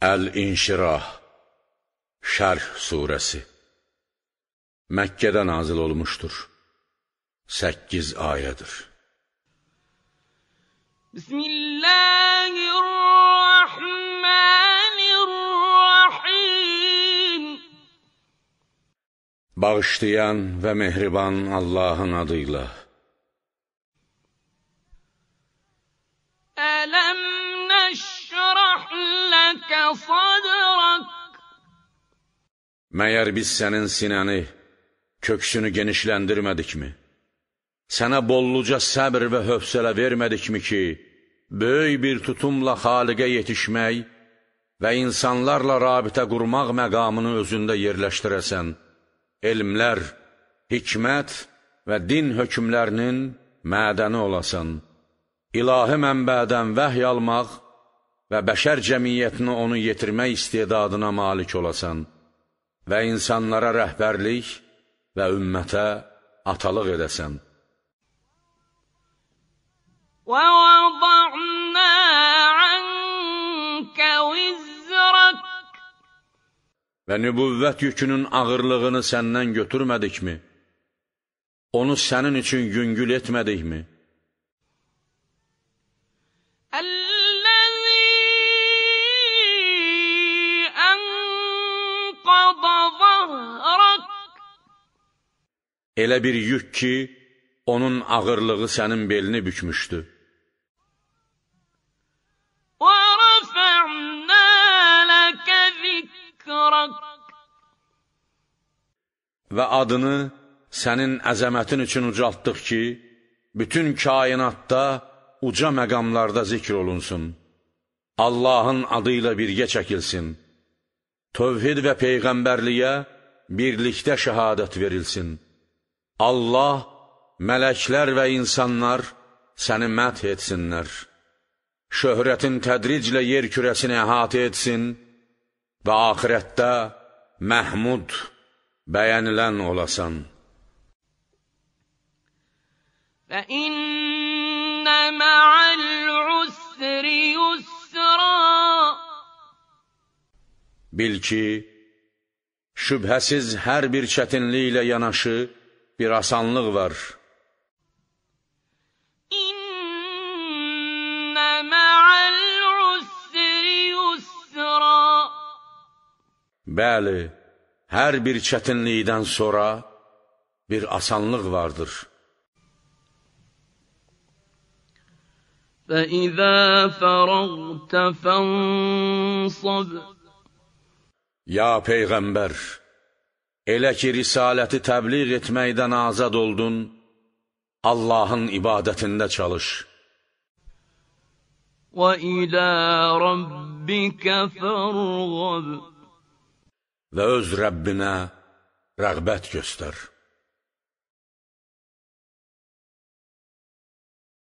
Əl-İnşirah Şərh Suresi Məkkədə nazil olmuşdur. 8 ayədir. Bismillahirrahmanirrahim Bağışlayan və mehriban Allahın adıyla. Ələm nəşrəh ləkə sadrak Məyər biz sənin sinəni, köksünü genişləndirmədikmi? Sənə bolluca səbr və hövsələ vermədikmi ki, böyük bir tutumla xaliqə yetişmək və insanlarla rabitə qurmaq məqamını özündə yerləşdirəsən, elmlər, hikmət və din hökmlərinin mədəni olasan, ilahi mənbədən vəhy almaq və bəşər cəmiyyətini onu yetirmək istedadına malik olasan və insanlara rəhbərlik və ümmətə atalıq edəsən. وَوَضَعْنَا عَنْكَ وِزْرَكَ Və nübüvvət yükünün ağırlığını səndən götürmədikmi? Onu sənin üçün yüngül etmədikmi? Elə bir yük ki, onun ağırlığı sənin belini bükmüşdü. Və adını sənin əzəmətin üçün ucaltdıq ki, bütün kainatda uca məqamlarda zikr olunsun. Allahın adı ilə birgə çəkilsin. Tövhid və Peyğəmbərliyə birlikdə şəhadət verilsin. Allah, mələklər və insanlar səni məth etsinlər. Şöhrətin tədriclə yer kürəsini əhatə etsin və axirətdə məhmud, bəyənilən olasan. Və innə məəl usri yusra Bil ki, şübhəsiz hər bir çətinliklə yanaşı, bir asanlıq var. إِنَّ مَعَ الْعُسْرِ يُسْرًا Bəli, hər bir çətinlikdən sonra bir asanlıq vardır. فَإِذَا فَرَغْتَ فَانصَبْ Ya Peyğəmbər, elə ki, risaləti təbliğ etməkdən azad oldun, Allahın ibadətində çalış. وَإِلَى رَبِّكَ فَارْغَب və öz Rəbbinə rəğbət göstər.